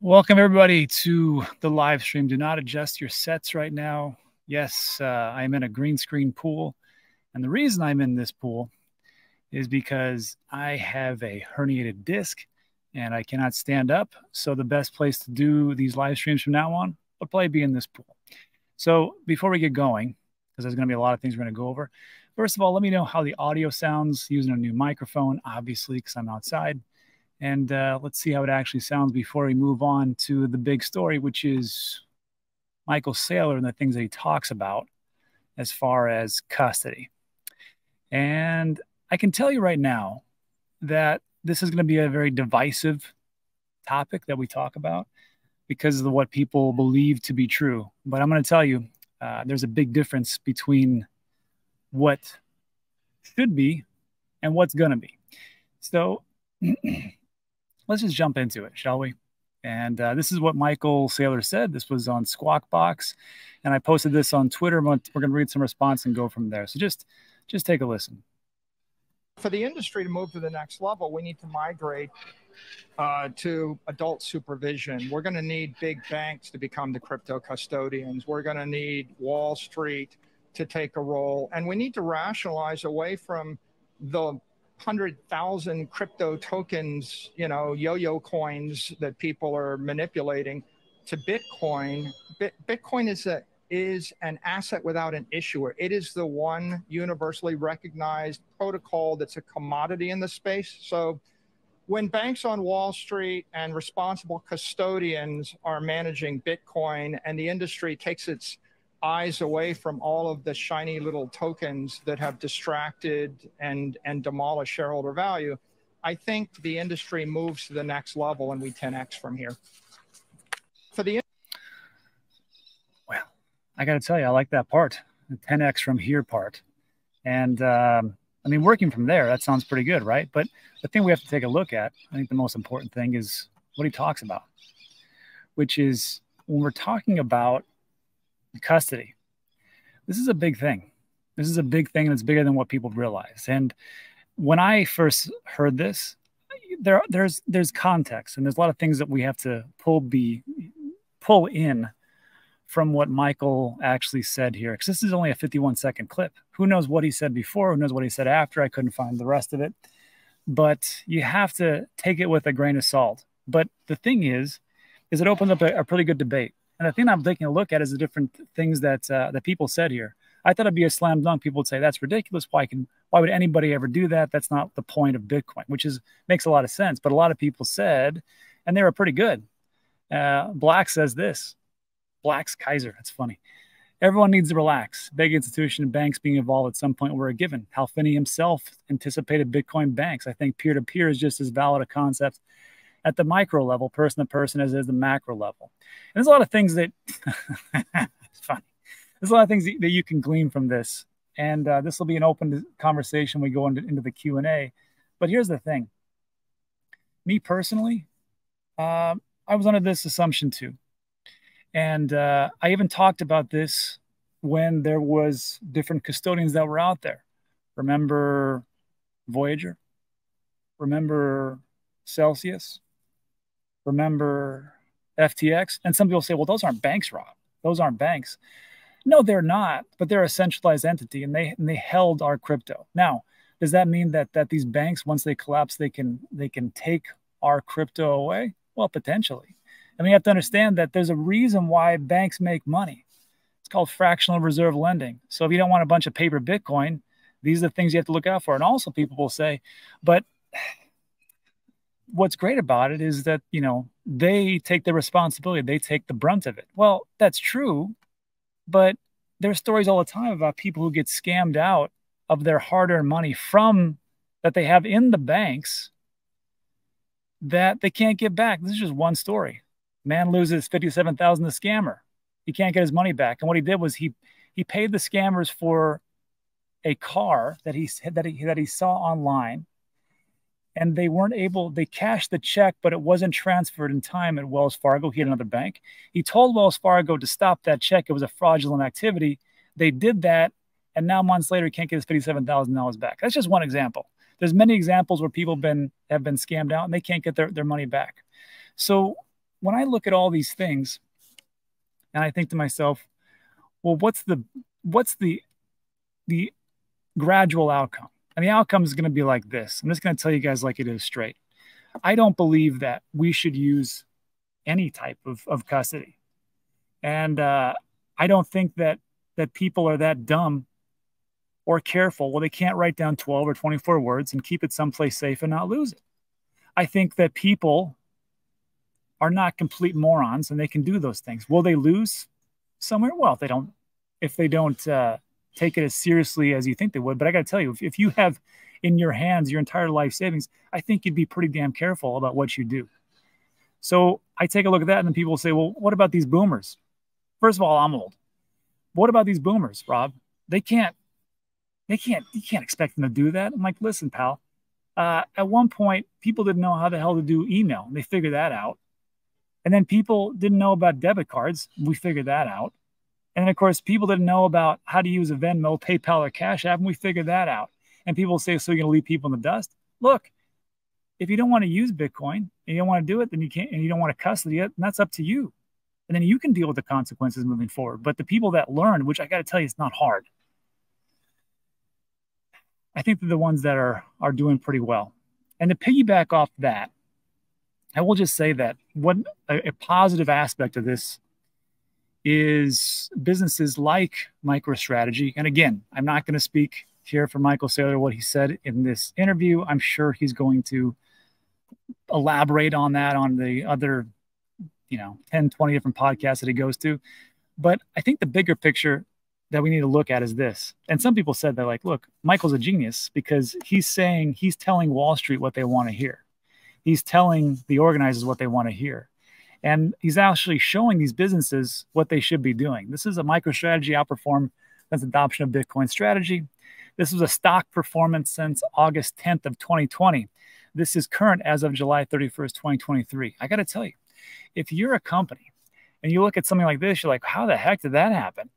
Welcome, everybody, to the live stream. Do not adjust your sets right now. Yes, uh, I'm in a green screen pool. And the reason I'm in this pool is because I have a herniated disc and I cannot stand up. So, the best place to do these live streams from now on will probably be in this pool. So, before we get going, because there's going to be a lot of things we're going to go over, first of all, let me know how the audio sounds using a new microphone, obviously, because I'm outside. And uh, let's see how it actually sounds before we move on to the big story, which is Michael Saylor and the things that he talks about as far as custody. And I can tell you right now that this is going to be a very divisive topic that we talk about because of what people believe to be true. But I'm going to tell you uh, there's a big difference between what should be and what's going to be. So let's just jump into it, shall we? And uh, this is what Michael Saylor said. This was on Squawk Box, and I posted this on Twitter. We're going to read some response and go from there. So just, just take a listen. For the industry to move to the next level, we need to migrate uh, to adult supervision. We're going to need big banks to become the crypto custodians. We're going to need Wall Street to take a role, and we need to rationalize away from the hundred thousand crypto tokens, you know, yo-yo coins that people are manipulating to Bitcoin. Bitcoin is a is an asset without an issuer. It is the one universally recognized protocol that's a commodity in the space. So when banks on Wall Street and responsible custodians are managing Bitcoin and the industry takes its eyes away from all of the shiny little tokens that have distracted and and demolished shareholder value, I think the industry moves to the next level and we 10x from here. For the well, I got to tell you, I like that part, the 10x from here part, and um, I mean, working from there, that sounds pretty good, right? But the thing we have to take a look at, I think the most important thing is what he talks about, which is when we're talking about custody. This is a big thing. This is a big thing that's bigger than what people realize. And when I first heard this, there there's there's context and there's a lot of things that we have to pull be pull in from what Michael actually said here because this is only a 51 second clip. Who knows what he said before? Who knows what he said after? I couldn't find the rest of it. But you have to take it with a grain of salt. But the thing is, is it opens up a, a pretty good debate. And the thing I'm taking a look at is the different things that uh, that people said here. I thought it'd be a slam dunk. People would say that's ridiculous. Why can why would anybody ever do that? That's not the point of Bitcoin, which is makes a lot of sense. But a lot of people said, and they were pretty good. Uh, Black says this. Black's Kaiser. That's funny. Everyone needs to relax. Big institution and banks being involved at some point were a given. Hal Finney himself anticipated Bitcoin banks. I think peer to peer is just as valid a concept at the micro level, person to person, as is the macro level. And there's a lot of things that it's funny. There's a lot of things that you can glean from this, and uh, this will be an open conversation. We go into, into the Q and A, but here's the thing. Me personally, uh, I was under this assumption too, and uh, I even talked about this when there was different custodians that were out there. Remember Voyager? Remember Celsius? Remember FTX. And some people say, well, those aren't banks, Rob. Those aren't banks. No, they're not, but they're a centralized entity and they and they held our crypto. Now, does that mean that that these banks, once they collapse, they can they can take our crypto away? Well, potentially. Mean, you have to understand that there's a reason why banks make money. It's called fractional reserve lending. So if you don't want a bunch of paper Bitcoin, these are the things you have to look out for. And also, people will say, but what's great about it is that you know they take the responsibility they take the brunt of it. Well that's true but there's stories all the time about people who get scammed out of their hard-earned money from that they have in the banks that they can't get back. This is just one story. Man loses 57000 to scammer. He can't get his money back. And what he did was he he paid the scammers for a car that he that he that he saw online and they weren't able they cashed the check but it wasn't transferred in time at wells fargo. He had another bank. He told wells fargo to stop that check. It was a fraudulent activity. They did that and now months later he can't get his $57000 back. That's just one example. There's many examples where people been have been scammed out and they can't get their, their money back. So when I look at all these things and I think to myself, well, what's the what's the the gradual outcome? And the outcome is going to be like this. I'm just going to tell you guys like it is straight. I don't believe that we should use any type of, of custody. And uh, I don't think that that people are that dumb or careful. Well, they can't write down 12 or 24 words and keep it someplace safe and not lose it. I think that people are not complete morons and they can do those things. Will they lose somewhere? Well, if they don't, if they don't uh, take it as seriously as you think they would. But I got to tell you, if, if you have in your hands your entire life savings, I think you'd be pretty damn careful about what you do. So I take a look at that, and then people say, well, what about these boomers? First of all, I'm old. What about these boomers, Rob? They can't, they can't, you can't expect them to do that. I'm like, listen, pal. Uh, at one point, people didn't know how the hell to do email. They figured that out. And then people didn't know about debit cards. We figured that out. And of course, people didn't know about how to use a Venmo, PayPal, or Cash App, and we figured that out. And people say, so you're going to leave people in the dust? Look, if you don't want to use Bitcoin and you don't want to do it, then you can't, and you don't want to custody it, and that's up to you. And then you can deal with the consequences moving forward. But the people that learn, which I got to tell you, it's not hard. I think they're the ones that are are doing pretty well. And to piggyback off that, I will just say that what a, a positive aspect of this is businesses like MicroStrategy. And again, I'm not going to speak here for Michael Saylor what he said in this interview. I'm sure he's going to elaborate on that on the other, you know, 10, 20 different podcasts that he goes to. But I think the bigger picture that we need to look at is this. And some people said that, like, look, Michael's a genius because he's saying, he's telling Wall Street what they want to hear. He's telling the organizers what they want to hear. And he's actually showing these businesses what they should be doing. This is a MicroStrategy outperform since adoption of Bitcoin strategy. This was a stock performance since August 10th of 2020. This is current as of July 31st, 2023. I got to tell you, if you're a company and you look at something like this, you're like, how the heck did that happen?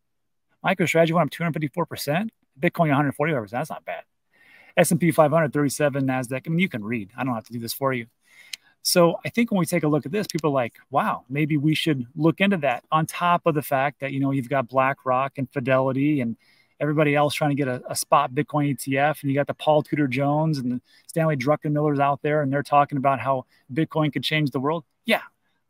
MicroStrategy went up 254%, Bitcoin 145%. That's not bad. S&P 500, 37, NASDAQ. I mean, you can read. I don't have to do this for you. So I think when we take a look at this, people are like, wow, maybe we should look into that on top of the fact that, you know, you've got BlackRock and Fidelity and everybody else trying to get a, a spot Bitcoin ETF. And you got the Paul Tudor Jones and Stanley Druckenmillers out there, and they're talking about how Bitcoin could change the world. Yeah,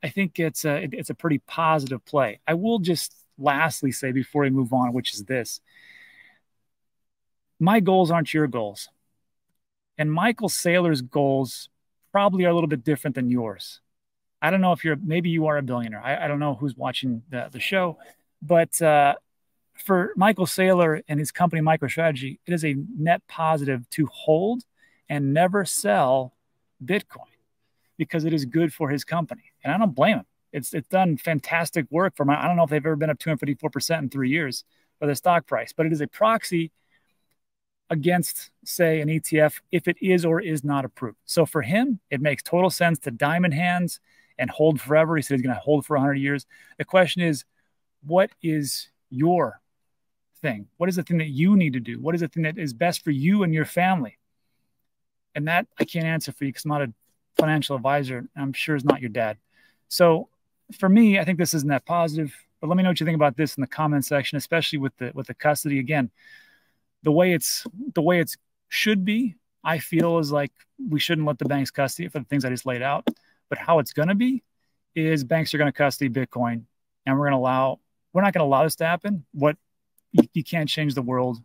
I think it's a, it's a pretty positive play. I will just lastly say before we move on, which is this my goals aren't your goals. And Michael Saylor's goals probably are a little bit different than yours. I don't know if you're, maybe you are a billionaire. I, I don't know who's watching the, the show, but uh, for Michael Saylor and his company MicroStrategy, it is a net positive to hold and never sell Bitcoin because it is good for his company. And I don't blame him. It's it's done fantastic work for my. I don't know if they've ever been up 254 percent in three years for the stock price, but it is a proxy against, say, an ETF if it is or is not approved. So for him, it makes total sense to diamond hands and hold forever. He said he's going to hold for 100 years. The question is, what is your thing? What is the thing that you need to do? What is the thing that is best for you and your family? And that I can't answer for you because I'm not a financial advisor. I'm sure is not your dad. So for me, I think this isn't that positive. But let me know what you think about this in the comment section, especially with the with the custody. Again, the way it's the way it's should be, I feel is like we shouldn't let the banks custody for the things I just laid out. But how it's going to be is banks are going to custody Bitcoin, and we're going to allow we're not going to allow this to happen. What you, you can't change the world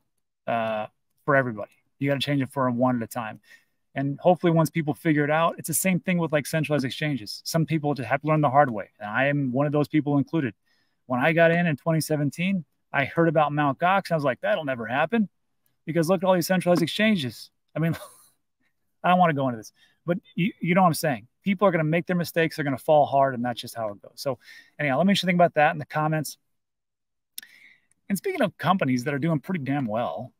uh, for everybody. You got to change it for one at a time. And hopefully, once people figure it out, it's the same thing with like centralized exchanges. Some people just have to learn the hard way. And I am one of those people included. When I got in in 2017, I heard about Mt. Gox. And I was like, that'll never happen because look at all these centralized exchanges. I mean, I don't want to go into this, but you, you know what I'm saying. People are going to make their mistakes. They're going to fall hard, and that's just how it goes. So, anyhow, let me think about that in the comments. And speaking of companies that are doing pretty damn well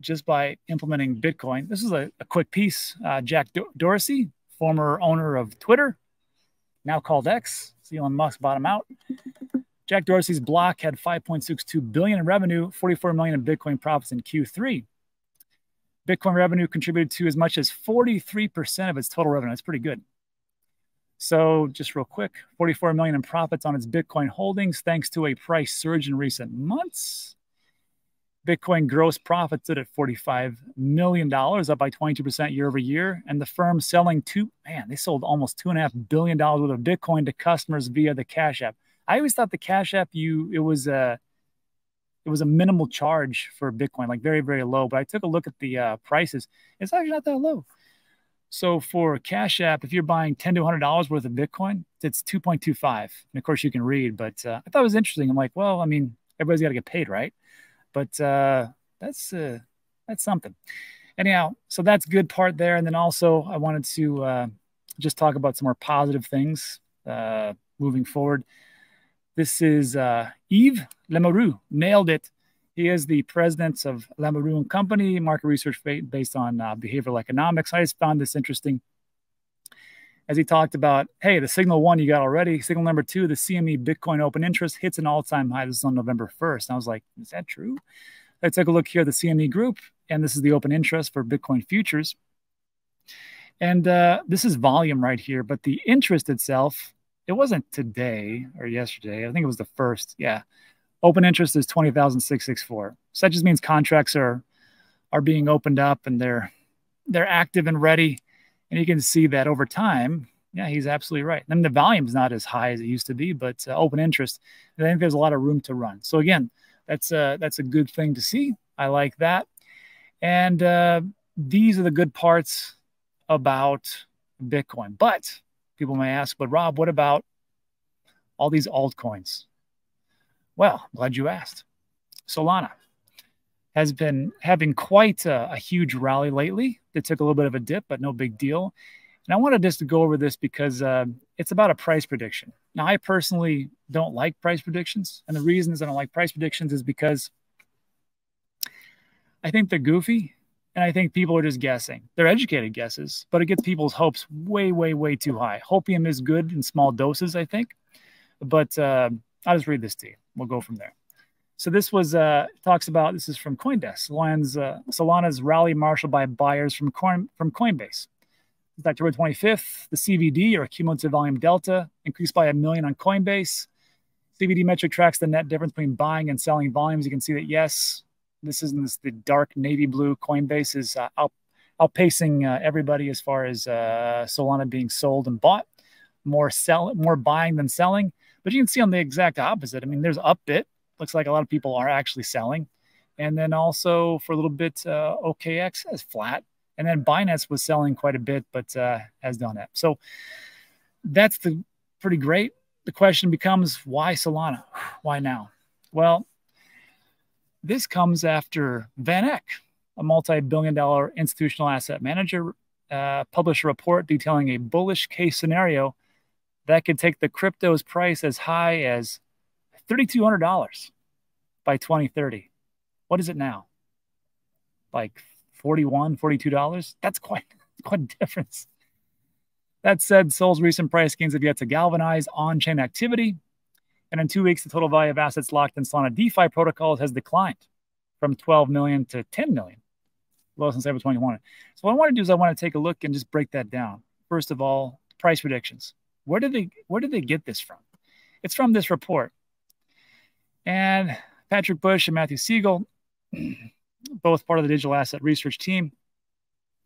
just by implementing Bitcoin, this is a, a quick piece. Uh, Jack Dorsey, former owner of Twitter, now called X, Elon Musk bought him out. Jack Dorsey's block had 5.62 billion in revenue, 44 million in Bitcoin profits in Q3. Bitcoin revenue contributed to as much as 43% of its total revenue. That's pretty good. So just real quick, 44 million in profits on its Bitcoin holdings thanks to a price surge in recent months. Bitcoin gross profits stood at $45 million, up by 22% year over year. And the firm selling two, man, they sold almost $2.5 billion worth of Bitcoin to customers via the Cash App. I always thought the Cash App, you, it was a, it was a minimal charge for Bitcoin, like very, very low. But I took a look at the uh, prices. It's actually not that low. So for Cash App, if you're buying ten to hundred dollars worth of Bitcoin, it's two point two five. And of course, you can read. But uh, I thought it was interesting. I'm like, well, I mean, everybody's got to get paid, right? But uh, that's uh, that's something. Anyhow, so that's good part there. And then also, I wanted to uh, just talk about some more positive things uh, moving forward. This is uh, Yves Lamoureux, nailed it. He is the president of Lamoureux and Company, market research based on uh, behavioral economics. I just found this interesting as he talked about, hey, the signal one you got already. Signal number two, the CME Bitcoin open interest hits an all time high. This is on November 1st. And I was like, is that true? I took a look here at the CME group, and this is the open interest for Bitcoin futures. And uh, this is volume right here, but the interest itself, it wasn't today or yesterday. I think it was the first. Yeah. Open interest is 20,664. So that just means contracts are are being opened up and they're they're active and ready. And you can see that over time, yeah, he's absolutely right. I mean, the volume's not as high as it used to be, but uh, open interest, I think there's a lot of room to run. So again, that's a, that's a good thing to see. I like that. And uh, these are the good parts about Bitcoin. But people may ask, but Rob, what about all these altcoins? Well, glad you asked. Solana has been having quite a, a, huge rally lately. It took a little bit of a dip, but no big deal. And I wanted just to go over this because uh, it's about a price prediction. Now, I personally don't like price predictions. And the reasons I don't like price predictions is because I think they're goofy and I think people are just guessing. They're educated guesses, but it gets people's hopes way, way, way too high. Hopium is good in small doses, I think. But uh, I'll just read this to you we'll go from there. So this was uh, talks about this is from CoinDesk. Solana's, uh, Solana's rally marshaled by buyers from Coin from Coinbase. October 25th, the CVD or cumulative volume delta increased by a million on Coinbase. CVD metric tracks the net difference between buying and selling volumes. You can see that yes, this is this the dark navy blue. Coinbase is uh, out, outpacing uh, everybody as far as uh, Solana being sold and bought. More sell, more buying than selling. But you can see on the exact opposite. I mean, there's Upbit. Looks like a lot of people are actually selling. And then also for a little bit, uh, OKX is flat. And then Binance was selling quite a bit, but uh, has done that. So that's the pretty great. The question becomes why Solana? Why now? Well, this comes after VanEck, a multi-billion dollar institutional asset manager, uh, published a report detailing a bullish case scenario that could take the crypto's price as high as $3,200 by 2030. What is it now? Like 41, $42? That's quite, quite a difference. That said, Sol's recent price gains have yet to galvanize on chain activity. And in two weeks, the total value of assets locked in Solana DeFi protocols has declined from 12 million to 10 million, lowest since ever 2021. So, what I want to do is I want to take a look and just break that down. First of all, price predictions. Where did they where did they get this from? It's from this report. And Patrick Bush and Matthew Sigel, both part of the digital asset research team,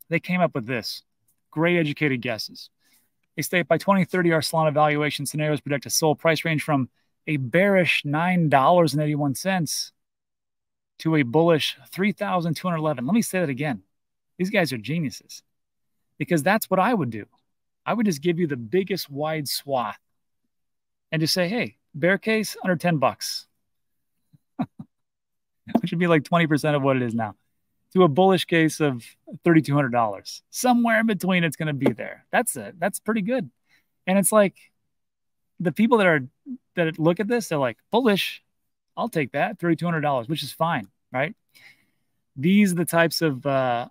they came up with this. Great educated guesses. They state by 2030, our Solana valuation scenarios predict a SOL price range from a bearish $9.81 to a bullish 3,211. Let me say that again. These guys are geniuses because that's what I would do. I would just give you the biggest wide swath and just say, hey, bear case under 10 bucks, which would be like 20% of what it is now, to a bullish case of $3,200. Somewhere in between, it's going to be there. That's it. That's pretty good. And it's like the people that are that look at this, they're like, bullish, I'll take that, $3,200, which is fine, right? These are the types of uh,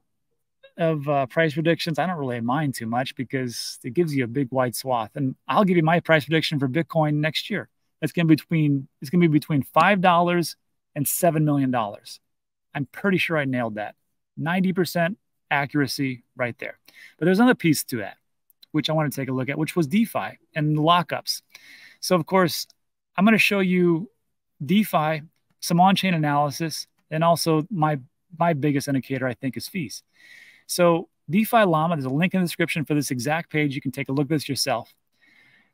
of uh, price predictions, I don't really mind too much because it gives you a big wide swath. And I'll give you my price prediction for Bitcoin next year. It's going to be between it's going to be between five dollars and seven million dollars. I'm pretty sure I nailed that. 90% accuracy right there. But there's another piece to that. which I want to take a look at, which was DeFi and lockups. So, of course, I'm going to show you DeFi, some on-chain analysis, and also my my biggest indicator, I think, is fees. So DeFi Llama, there's a link in the description for this exact page. You can take a look at this yourself.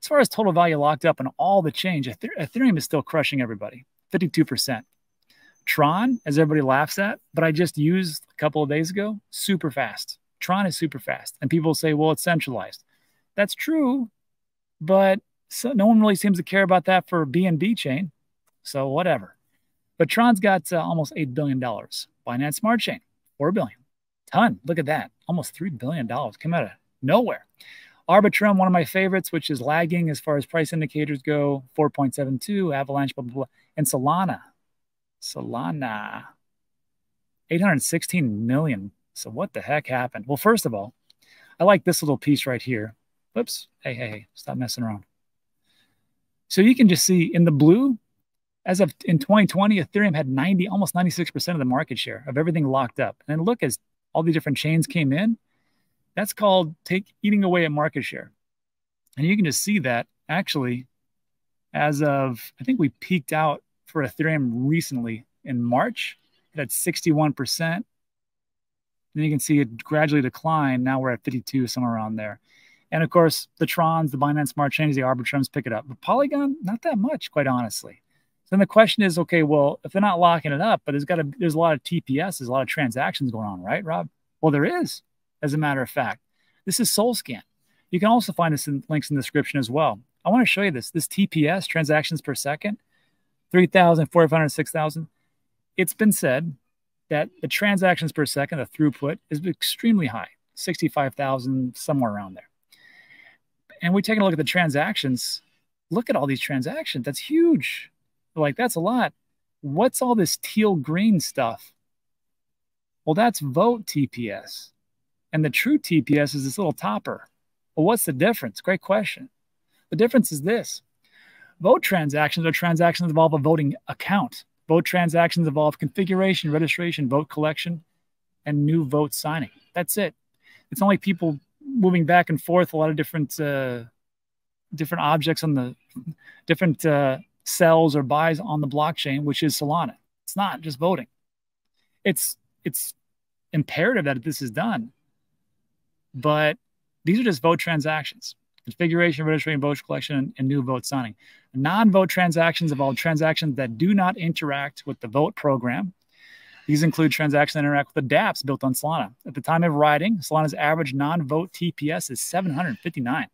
As far as total value locked up and all the change, Ethereum is still crushing everybody, 52%. Tron, as everybody laughs at, but I just used a couple of days ago, super fast. Tron is super fast. And people say, well, it's centralized. That's true, but so no one really seems to care about that for BNB chain. So whatever. But Tron's got uh, almost $8 billion. Binance Smart Chain, 4 billion. Ton. Look at that. Almost $3 billion. Come out of nowhere. Arbitrum, one of my favorites, which is lagging as far as price indicators go, 4.72, Avalanche, blah, blah, blah. And Solana. Solana. 816 million. So what the heck happened? Well, first of all, I like this little piece right here. Whoops. Hey, hey, hey, stop messing around. So you can just see in the blue, as of in 2020, Ethereum had 90, almost 96% of the market share of everything locked up. And look, as all the different chains came in, that's called take eating away at market share. And you can just see that actually as of, I think we peaked out for Ethereum recently in March. It had 61%. Then you can see it gradually decline. Now we're at 52, somewhere around there. And of course, the Trons, the Binance Smart Chains, the Arbitrums pick it up. But Polygon, not that much, quite honestly. So then the question is, okay, well, if they're not locking it up, but there's got to there's a lot of TPS, there's a lot of transactions going on, right, Rob? Well, there is, as a matter of fact. This is SolScan. You can also find this in links in the description as well. I want to show you this. This TPS, transactions per second, 3,000, 4,500, 6,000. It's been said that the transactions per second, the throughput, is extremely high, 65,000, somewhere around there and we're taking a look at the transactions. Look at all these transactions. That's huge. like, that's a lot. What's all this teal green stuff? Well, that's vote TPS. And the true TPS is this little topper. Well, what's the difference? Great question. The difference is this vote transactions are transactions that involve a voting account. Vote transactions involve configuration, registration, vote collection, and new vote signing. That's it. It's only people moving back and forth, a lot of different uh, different objects on the different uh, cells or buys on the blockchain, which is Solana. It's not just voting. It's it's imperative that this is done, but these are just vote transactions. Configuration, registration, vote collection, and new vote signing. Non-vote transactions involve transactions that do not interact with the vote program these include transactions that interact with the dApps built on Solana. At the time of writing, Solana's average non-vote TPS is 759.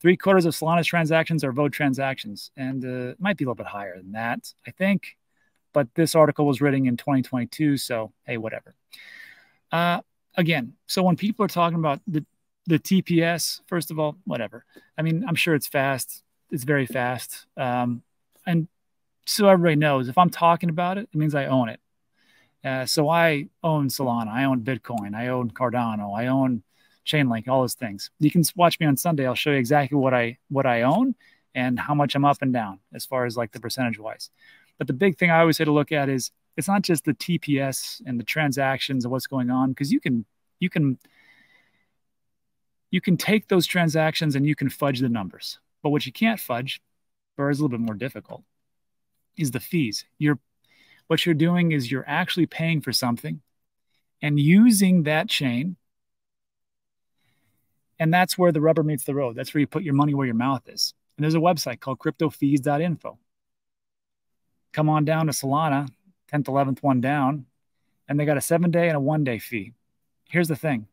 Three quarters of Solana's transactions are vote transactions, and uh, it might be a little bit higher than that, I think. But this article was written in 2022, so hey, whatever. Uh, again, so when people are talking about the the TPS, first of all, whatever. I mean, I'm sure it's fast. It's very fast. Um, and so everybody knows if I'm talking about it, it means I own it. Uh, so I own Solana, I own Bitcoin, I own Cardano, I own Chainlink, all those things. You can watch me on Sunday. I'll show you exactly what I what I own and how much I'm up and down as far as like the percentage wise. But the big thing I always say to look at is it's not just the TPS and the transactions and what's going on because you can you can you can take those transactions and you can fudge the numbers. But what you can't fudge, or is a little bit more difficult, is the fees. You're what you're doing is you're actually paying for something and using that chain. And that's where the rubber meets the road. That's where you put your money where your mouth is. And there's a website called cryptofees.info. Come on down to Solana, 10th, 11th one down, and they got a seven day and a one day fee. Here's the thing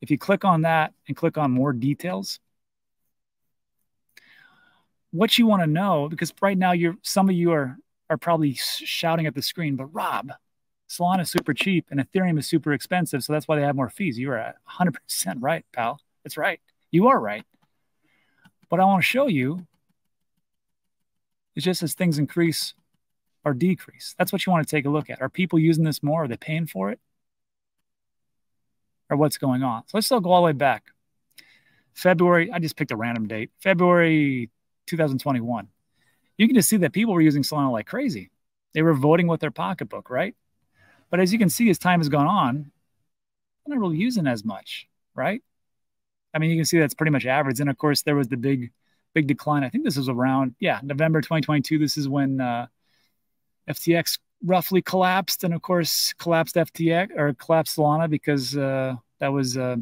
if you click on that and click on more details, what you want to know, because right now you're some of you are are probably shouting at the screen, but Rob, Solana is super cheap and Ethereum is super expensive. So that's why they have more fees. You are 100% right, pal. That's right. You are right. What I want to show you is just as things increase or decrease. That's what you want to take a look at. Are people using this more? Are they paying for it? Or what's going on? So let's still go all the way back. February, I just picked a random date, February 2021 you can just see that people were using Solana like crazy. They were voting with their pocketbook, right? But as you can see, as time has gone on, they're not really using as much, right? I mean, you can see that's pretty much average. And of course, there was the big, big decline. I think this was around, yeah, November 2022. This is when uh, FTX roughly collapsed, and of course, collapsed FTX or collapsed Solana because uh, that was uh,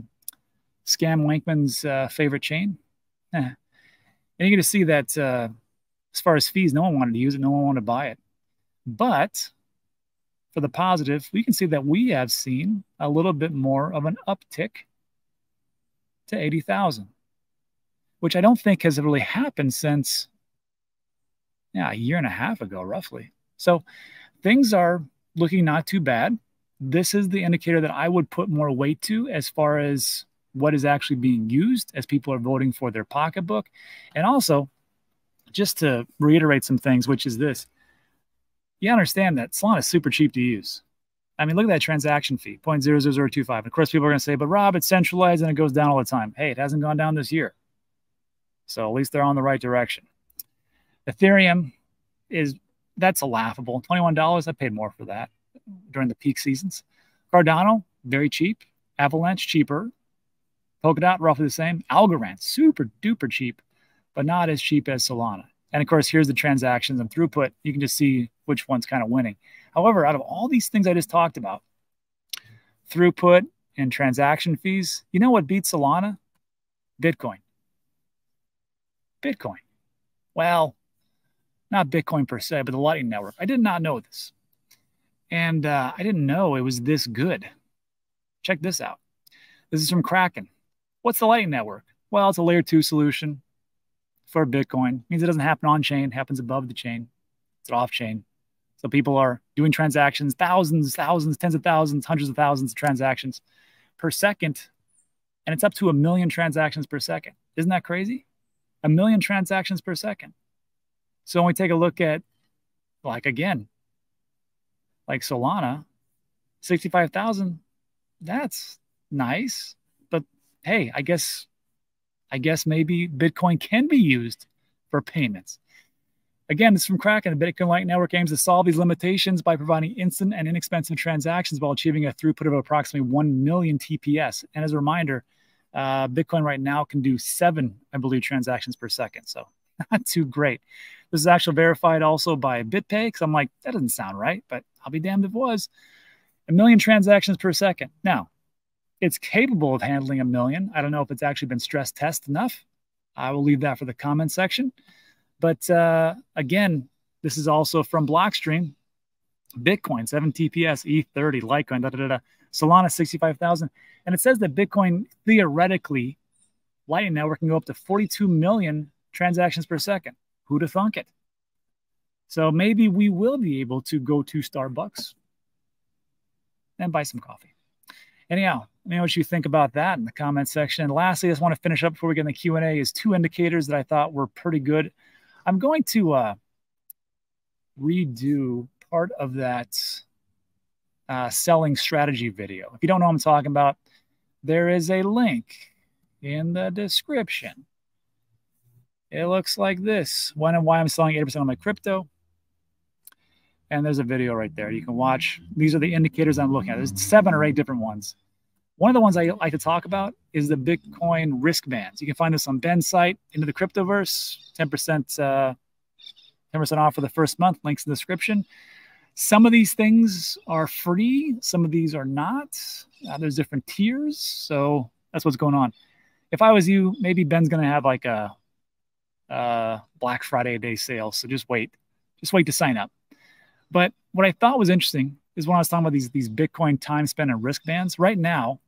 Scam Wankman's uh, favorite chain. And you're going to see that uh, as far as fees, no one wanted to use it, no one wanted to buy it. But for the positive, we can see that we have seen a little bit more of an uptick to 80,000, which I don't think has really happened since yeah, a year and a half ago, roughly. So things are looking not too bad. This is the indicator that I would put more weight to as far as what is actually being used as people are voting for their pocketbook. And also, just to reiterate some things, which is this you understand that Solana is super cheap to use. I mean, look at that transaction fee, 0.00025. Of course, people are going to say, but Rob, it's centralized and it goes down all the time. Hey, it hasn't gone down this year. So at least they're on the right direction. Ethereum is, that's a laughable. $21, I paid more for that during the peak seasons. Cardano, very cheap. Avalanche, cheaper. Polkadot, roughly the same. Algorand, super duper cheap, but not as cheap as Solana. And of course, here's the transactions and throughput. You can just see which one's kind of winning. However, out of all these things I just talked about, throughput and transaction fees, you know what beats Solana? Bitcoin. Bitcoin. Well, not Bitcoin per se, but the Lightning Network. I did not know this. And uh, I didn't know it was this good. Check this out. This is from Kraken. What's the Lightning Network? Well, it's a layer two solution for Bitcoin. It means it doesn't happen on chain, happens above the chain. It's off chain. So people are doing transactions, thousands, thousands, tens of thousands, hundreds of thousands of transactions per second. And it's up to a million transactions per second. Isn't that crazy? A million transactions per second. So when we take a look at, like, again, like Solana, 65,000, that's nice. But hey, I guess, I guess maybe Bitcoin can be used for payments. Again, this is from Kraken. The Bitcoin Light Network aims to solve these limitations by providing instant and inexpensive transactions while achieving a throughput of approximately 1 million TPS. And as a reminder, uh, Bitcoin right now can do seven, I believe, transactions per second. So not too great. This is actually verified also by BitPay because I'm like, that doesn't sound right, but I'll be damned if it was. A million transactions per second. Now, it's capable of handling a million. I don't know if it's actually been stress tested enough. I will leave that for the comment section. But uh, again, this is also from Blockstream. Bitcoin, 7 TPS, E30, Litecoin, da, da, da, da. Solana, 65,000. And it says that Bitcoin theoretically, Lightning Network can go up to 42 million transactions per second. Who'd have thunk it? So maybe we will be able to go to Starbucks and buy some coffee. Anyhow, let me know what you think about that in the comment section. And lastly, I just want to finish up before we get in the Q&A is two indicators that I thought were pretty good I'm going to uh, redo part of that uh, selling strategy video. If you don't know what I'm talking about, there is a link in the description. It looks like this when and why I'm selling 80% of my crypto. And there's a video right there you can watch. These are the indicators I'm looking at. There's seven or eight different ones. One of the ones I like to talk about is the Bitcoin risk bands. You can find this on Ben's site, into the Cryptoverse, 10%, uh, 10% off for the first month. Links in the description. Some of these things are free, some of these are not. Uh, there's different tiers. So that's what's going on. If I was you, maybe Ben's going to have like a, a Black Friday day sale. So just wait. Just wait to sign up. But what I thought was interesting is when I was talking about these, these Bitcoin time spent and risk bands. Right now,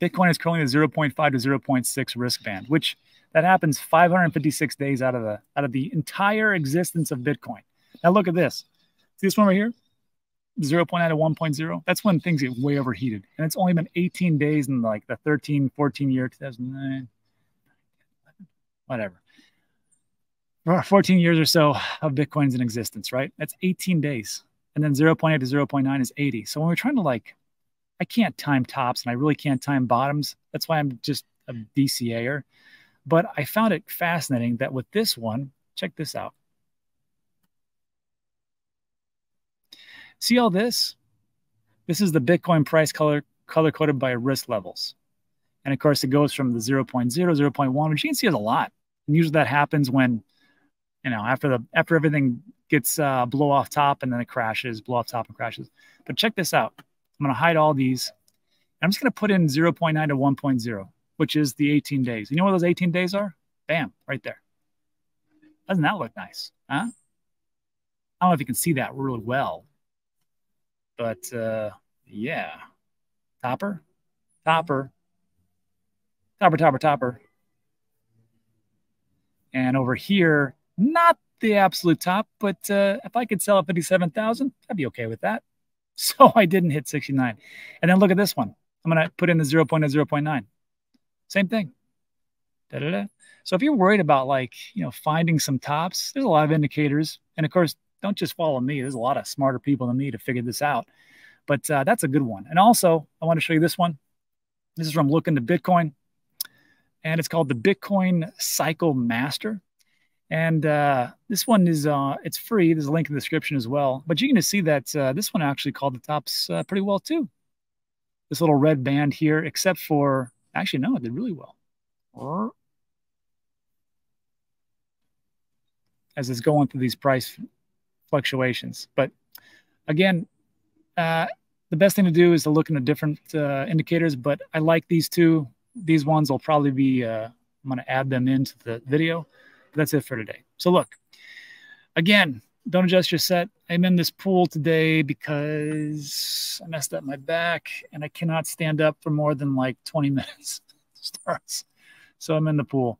Bitcoin is currently a 0.5 to 0.6 risk band, which that happens 556 days out of the out of the entire existence of Bitcoin. Now look at this. See this one right here? 0.9 to 1.0. That's when things get way overheated. And it's only been 18 days in like the 13, 14 year, 2009, whatever. 14 years or so of Bitcoin's in existence, right? That's 18 days. And then 0.8 to 0.9 is 80. So when we're trying to like I can't time tops and I really can't time bottoms. That's why I'm just a DCAer. But I found it fascinating that with this one, check this out. See all this? This is the Bitcoin price color color coded by risk levels. And of course, it goes from the 0, 0.0, 0 0.1, which you can see is a lot. And usually that happens when, you know, after the after everything gets uh, blow off top and then it crashes, blow off top and crashes. But check this out. I'm going to hide all these. I'm just going to put in 0.9 to 1.0, which is the 18 days. You know what those 18 days are? Bam, right there. Doesn't that look nice? Huh? I don't know if you can see that really well, but uh, yeah. Topper, topper, topper, topper, topper. And over here, not the absolute top, but uh, if I could sell at 57,000, I'd be okay with that. So I didn't hit 69. And then look at this one. I'm going to put in the 0 0.0, 0 0.9. Same thing. Da, da, da. So if you're worried about like, you know, finding some tops, there's a lot of indicators. And of course, don't just follow me. There's a lot of smarter people than me to figure this out. But uh, that's a good one. And also, I want to show you this one. This is from LookIntoBitcoin. And it's called the Bitcoin Cycle Master. And uh, this one is uh, it's free. There's a link in the description as well. But you can see that uh, this one actually called the tops uh, pretty well too. This little red band here, except for actually no, it did really well. As it's going through these price fluctuations. But again, uh, the best thing to do is to look into different uh, indicators. But I like these two. These ones will probably be. I'm going to add them into the video that's it for today. So look, again, don't adjust your set. I'm in this pool today because I messed up my back and I cannot stand up for more than like 20 minutes starts. So I'm in the pool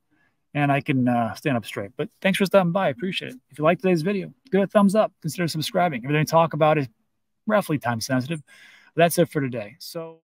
and I can uh, stand up straight. But thanks for stopping by. I appreciate it. If you like today's video, give it a thumbs up. Consider subscribing. Everything I talk about is roughly time sensitive. That's it for today. So.